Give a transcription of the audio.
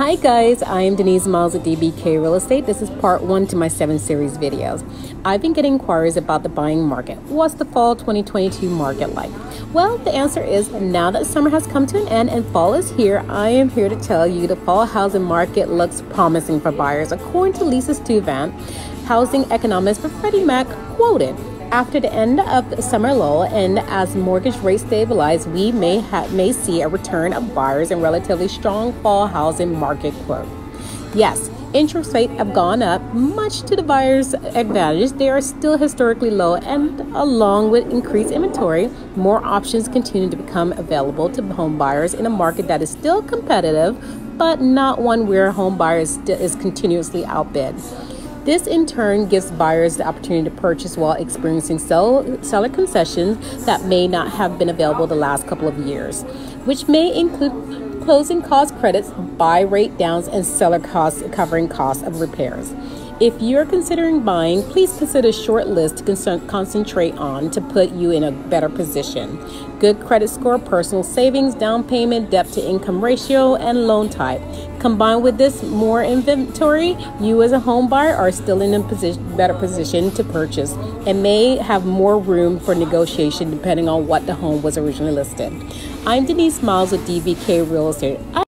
Hi guys, I am Denise Miles at DBK Real Estate. This is part one to my seven series videos. I've been getting inquiries about the buying market. What's the fall 2022 market like? Well, the answer is now that summer has come to an end and fall is here, I am here to tell you the fall housing market looks promising for buyers. According to Lisa Sturtevant, housing economist for Freddie Mac, quoted, after the end of the summer lull and as mortgage rates stabilize, we may ha- may see a return of buyers and relatively strong fall housing market quote. Yes, interest rates have gone up, much to the buyers' advantage. They are still historically low, and along with increased inventory, more options continue to become available to home buyers in a market that is still competitive, but not one where home buyers is continuously outbid. This in turn gives buyers the opportunity to purchase while experiencing sell, seller concessions that may not have been available the last couple of years, which may include closing cost credits, buy rate downs, and seller costs covering costs of repairs. If you're considering buying, please consider a short list to concentrate on to put you in a better position. Good credit score, personal savings, down payment, debt to income ratio, and loan type. Combined with this more inventory, you as a home buyer are still in a position, better position to purchase and may have more room for negotiation depending on what the home was originally listed. I'm Denise Miles with DBK Real Estate.